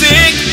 music.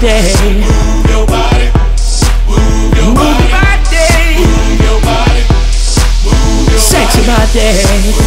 Body. Move your body. Move your Move body. body. Move your body. Move your Sexy body. Move